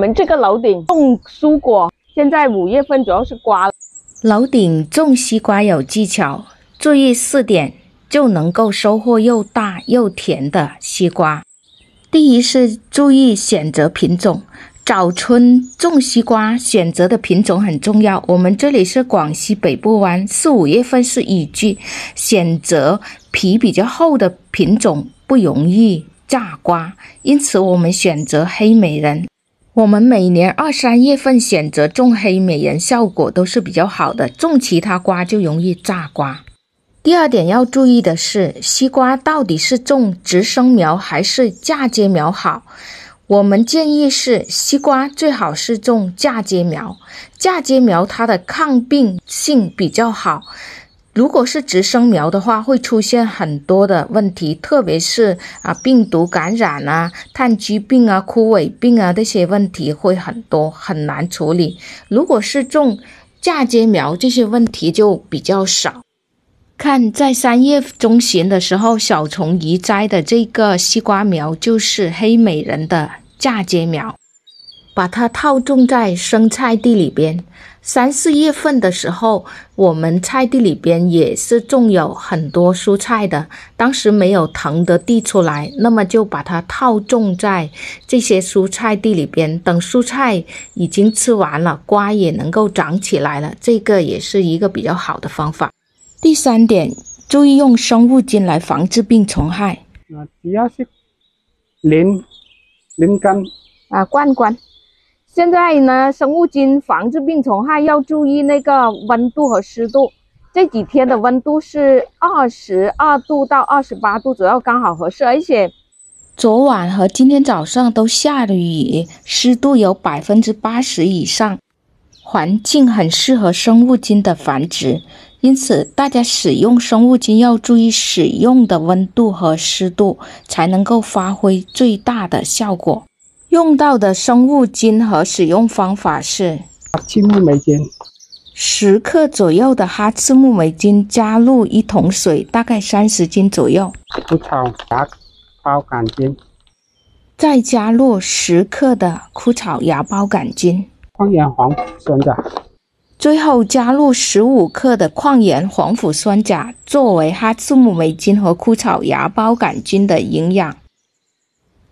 我们这个楼顶种蔬果，现在五月份主要是瓜。楼顶种西瓜有技巧，注意四点就能够收获又大又甜的西瓜。第一是注意选择品种，早春种西瓜选择的品种很重要。我们这里是广西北部湾，四五月份是雨季，选择皮比较厚的品种不容易炸瓜，因此我们选择黑美人。我们每年二三月份选择种黑美人，效果都是比较好的。种其他瓜就容易炸瓜。第二点要注意的是，西瓜到底是种直生苗还是嫁接苗好？我们建议是西瓜最好是种嫁接苗，嫁接苗它的抗病性比较好。如果是直生苗的话，会出现很多的问题，特别是啊病毒感染啊、炭疽病啊、枯萎病啊这些问题会很多，很难处理。如果是种嫁接苗，这些问题就比较少。看在三月中旬的时候，小虫移栽的这个西瓜苗就是黑美人的嫁接苗，把它套种在生菜地里边。三四月份的时候，我们菜地里边也是种有很多蔬菜的。当时没有藤的地出来，那么就把它套种在这些蔬菜地里边。等蔬菜已经吃完了，瓜也能够长起来了。这个也是一个比较好的方法。第三点，注意用生物菌来防治病虫害。啊，主要是连连根啊，罐罐。现在呢，生物菌防治病虫害要注意那个温度和湿度。这几天的温度是二十二度到二十八度左右，刚好合适。而且昨晚和今天早上都下了雨，湿度有百分之八十以上，环境很适合生物菌的繁殖。因此，大家使用生物菌要注意使用的温度和湿度，才能够发挥最大的效果。用到的生物金和使用方法是：哈茨木霉菌十克左右的哈茨木霉菌加入一桶水，大概三十斤左右，枯草芽孢杆菌，再加入十克的枯草芽孢杆菌，矿盐黄腐酸钾，最后加入十五克的矿盐黄腐酸钾，作为哈茨木霉菌和枯草芽孢杆菌的营养。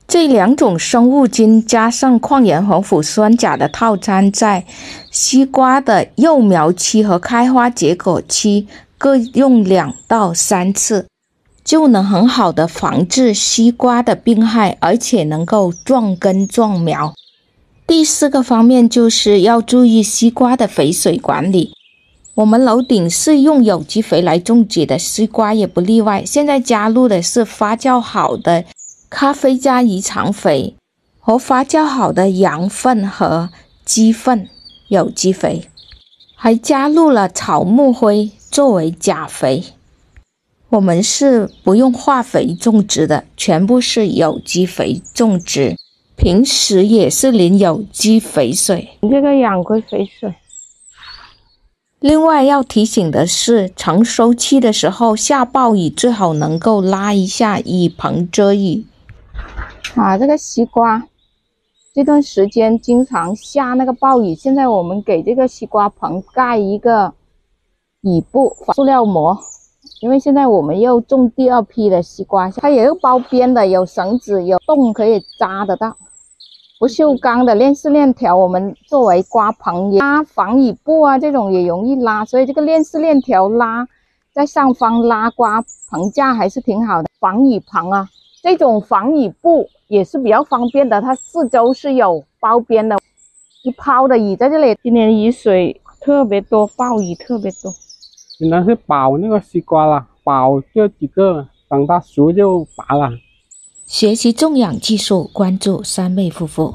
这两种生物菌加上矿盐黄腐酸钾的套餐，在西瓜的幼苗期和开花结果期各用两到三次，就能很好的防治西瓜的病害，而且能够壮根壮苗。第四个方面就是要注意西瓜的肥水管理。我们楼顶是用有机肥来种植的，西瓜也不例外。现在加入的是发酵好的。咖啡加异常肥和发酵好的羊粪和鸡粪有机肥，还加入了草木灰作为钾肥。我们是不用化肥种植的，全部是有机肥种植。平时也是淋有机肥水，你这个养龟肥水。另外要提醒的是，成熟期的时候下暴雨，最好能够拉一下雨棚遮雨。啊，这个西瓜这段时间经常下那个暴雨，现在我们给这个西瓜棚盖一个雨布塑料膜，因为现在我们又种第二批的西瓜，它也有包边的，有绳子，有洞可以扎得到。不锈钢的链式链条，我们作为瓜棚拉防雨布啊，这种也容易拉，所以这个链式链条拉在上方拉瓜棚架还是挺好的，防雨棚啊。这种防雨布也是比较方便的，它四周是有包边的，一泡的雨在这里。今年雨水特别多，暴雨特别多。只能是保那个西瓜了，保这几个，等它熟就拔了。学习种养技术，关注三妹夫妇。